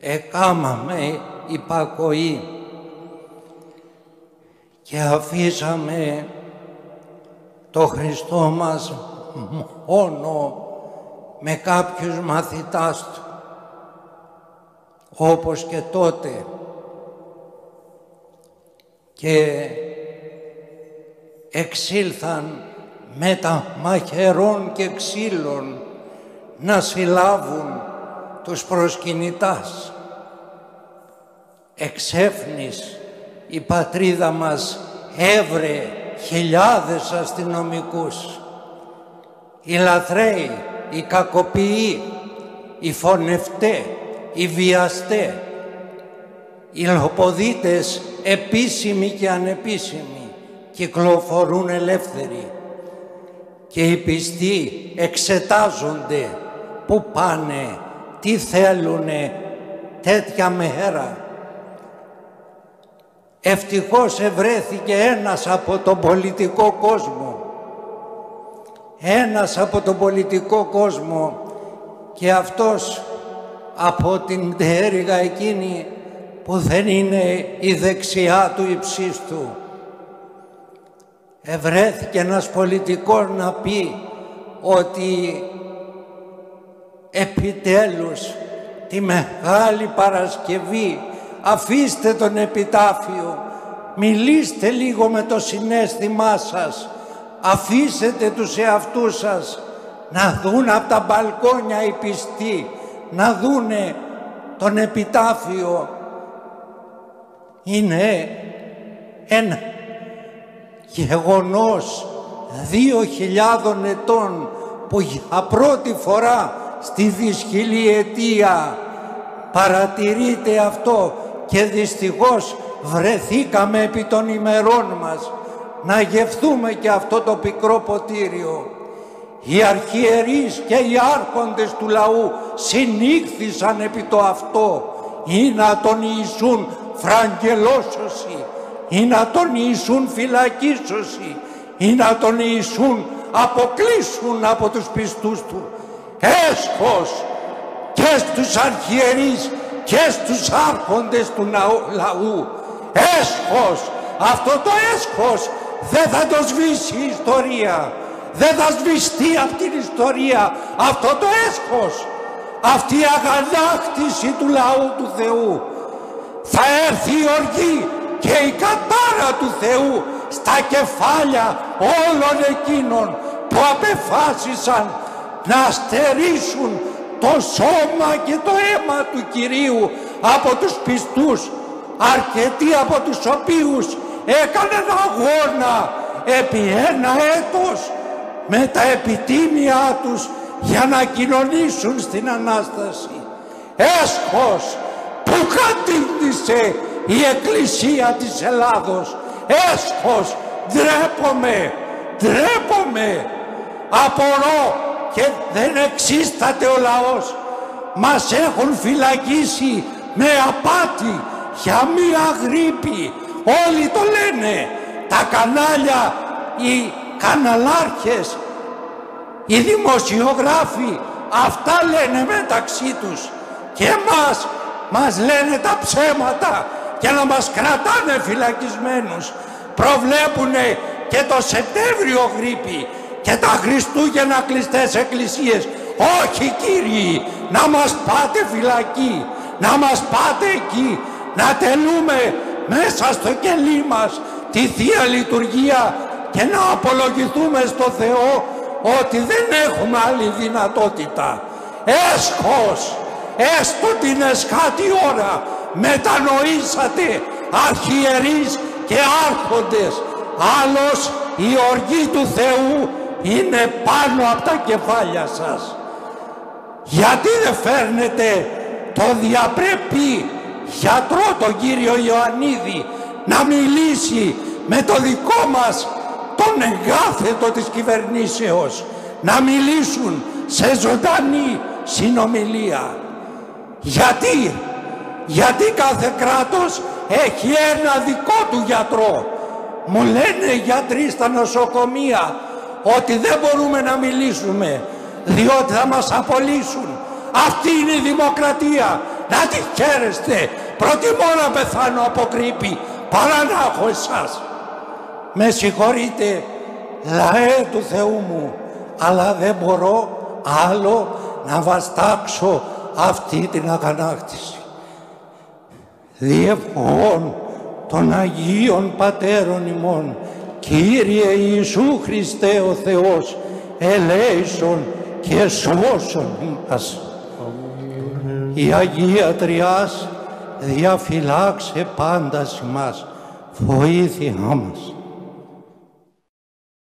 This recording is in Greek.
εκάμαμε υπακοή και αφήσαμε το Χριστό μας μόνο με κάποιους μαθητάς του όπως και τότε. Και εξήλθαν με τα μαχαιρών και ξύλων να συλλάβουν τους προσκυνητάς. Εξέφνης η πατρίδα μας έβρε χιλιάδες αστυνομικούς. Οι λαθρέοι, οι κακοποιοί, οι φωνευτέ, οι βιαστέ, οι λοποδίτες επίσημοι και ανεπίσημοι κυκλοφορούν ελεύθεροι και οι πιστοί εξετάζονται πού πάνε, τι θέλουνε τέτοια μέρα. Ευτυχώς ευρέθηκε ένας από τον πολιτικό κόσμο. Ένας από τον πολιτικό κόσμο και αυτός από την τέριγα εκείνη που δεν είναι η δεξιά του υψίστου. Ευρέθηκε ένας πολιτικός να πει ότι επιτέλους τη Μεγάλη Παρασκευή αφήστε τον επιτάφιο, μιλήστε λίγο με το συνέστημά σας, αφήσετε τους εαυτούς σας να δουν από τα μπαλκόνια οι πιστοί, να δούνε τον επιτάφιο. Είναι ένα γεγονός δύο χιλιάδων ετών που για πρώτη φορά στη δυσχυλή αιτία παρατηρείται αυτό και δυστυχώς βρεθήκαμε επί των ημερών μας να γευθούμε και αυτό το πικρό ποτήριο. Οι αρχιερείς και οι άρχοντες του λαού συνήχθησαν επί το αυτό ή να τον Ιησούν φραγγελόσωση ή να τον Ιησούν φυλακίσωση ή να τον Ιησούν αποκλείσουν από τους πιστούς του. Έσχος και στους αρχιερείς και στους άρχοντες του λαού. Έσχος, αυτό το έσχος δεν θα το σβήσει η ιστορία. Δεν θα σβηστεί από την ιστορία αυτό το έσχος. Αυτή η αγανάκτηση του λαού του Θεού. Θα έρθει η οργή και η κατάρα του Θεού στα κεφάλια όλων εκείνων που απεφάσισαν να στερήσουν το σώμα και το αίμα του Κυρίου από τους πιστούς αρκετοί από τους οποίους έκαναν αγώνα επί ένα έτος με τα επιτήμια τους για να κοινωνήσουν στην Ανάσταση. Έσχος που κατήντησε η Εκκλησία της Ελλάδος. Έσχος, ντρέπομαι, ντρέπομαι, απορώ και δεν εξίσταται ο λαός. Μας έχουν φυλακίσει με απάτη για μία γρήπη. Όλοι το λένε. Τα κανάλια, οι καναλάρχες, οι δημοσιογράφοι, αυτά λένε μεταξύ τους. Και εμάς μας λένε τα ψέματα και να μας κρατάνε φυλακισμένους. Προβλέπουνε και το Σεπτέμβριο γρήπη και τα Χριστούγεννα κλειστές εκκλησίες. Όχι κύριοι, να μας πάτε φυλακή, να μας πάτε εκεί, να τελούμε μέσα στο κελί μας τη Θεία Λειτουργία και να απολογηθούμε στο Θεό ότι δεν έχουμε άλλη δυνατότητα. Έσχος, έστω την εσχάτη ώρα, μετανοήσατε αρχιερείς και άρχοντες. Άλλος η οργή του Θεού είναι πάνω από τα κεφάλια σας. Γιατί δεν φέρνετε το διαπρεπή γιατρό τον κύριο Ιωαννίδη να μιλήσει με το δικό μας τον εγκάθετο της κυβερνήσεως να μιλήσουν σε ζωντανή συνομιλία. Γιατί, γιατί κάθε κράτος έχει ένα δικό του γιατρό. Μου λένε γιατροί στα νοσοκομεία ότι δεν μπορούμε να μιλήσουμε διότι θα μας απολύσουν. Αυτή είναι η δημοκρατία. να τη χαίρεστε. Προτιμώ να πεθάνω από κρύπη παρά να έχω εσάς. Με συγχωρείτε, λαέ του Θεού μου, αλλά δεν μπορώ άλλο να βαστάξω αυτή την αγανάκτηση. Διευχών των Αγίων Πατέρων ημών, Κύριε Ιησού Χριστέ ο Θεός, ελέησον και σώσον μας. Η Αγία Τριάς διαφυλάξε πάντας μας, βοήθειά μας.